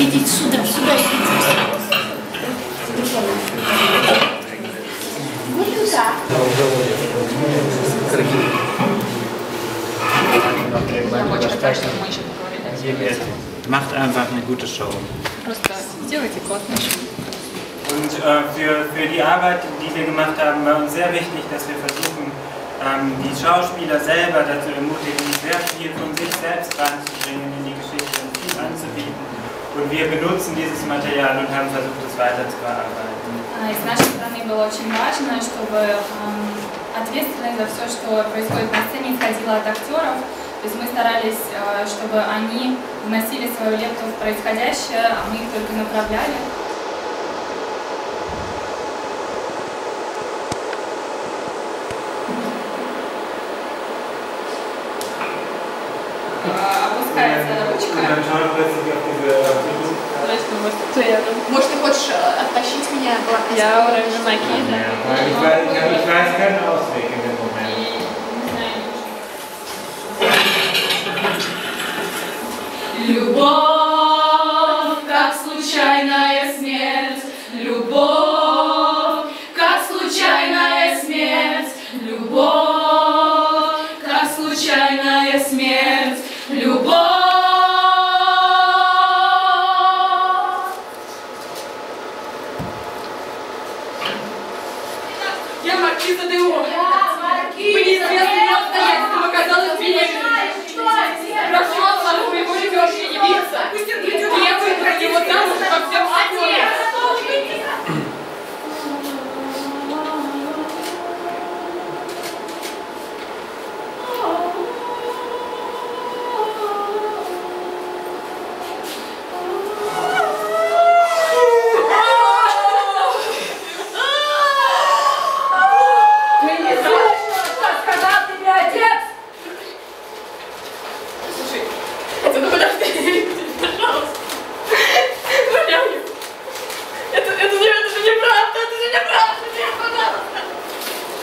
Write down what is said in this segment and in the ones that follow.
widzieć cuda, cuda i Guriuda. Macht einfach eine gute Show. Und äh, für, für die Arbeit, die wir gemacht haben, war uns sehr wichtig, dass wir versuchen, ähm, die Schauspieler selber dazu ermutigen, sehr viel von sich selbst reinzubringen in die Und wir benutzen dieses Material und haben versucht, es weiter. А, нашей стороны было очень важно, чтобы эм, ответственность за все, что происходит на сцене, исходила актеров. То есть мы старались, э, чтобы они вносили свою лепту в происходящее, а мы их только направляли. Опускается ручка. может, ты хочешь э, оттащить меня обратно? Я уровень Макида. Ich weiß, Я маркиза Део. По неизвестным обстоятельствам оказалась беременной.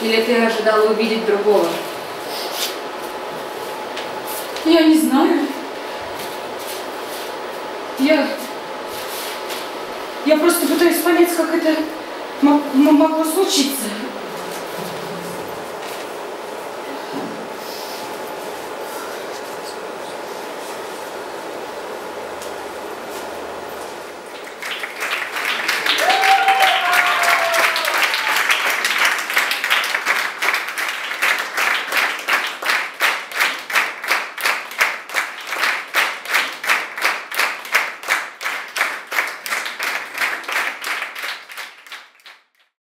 Или ты ожидала увидеть другого? Я не знаю. Я... Я просто пытаюсь понять, как это мо- мо- могло случиться.